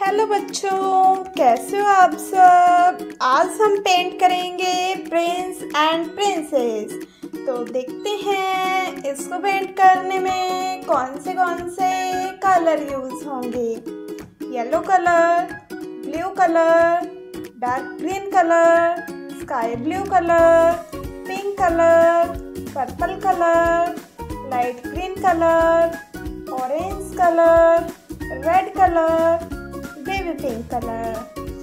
Hello बच्चों। कैसे हो आप सब? आज हम पेंट करेंगे प्रिंस एंड प्रिंसेस तो देखते हैं इसको पेंट करने में कौन से कौन से कलर यूज़ होंगे। Yellow colour blue colour dark green colour sky blue colour pink colour purple colour light green colour orange colour red colour pink color